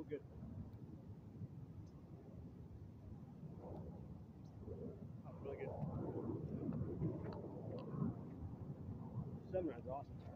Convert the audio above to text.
so good. Really good. Seven awesome.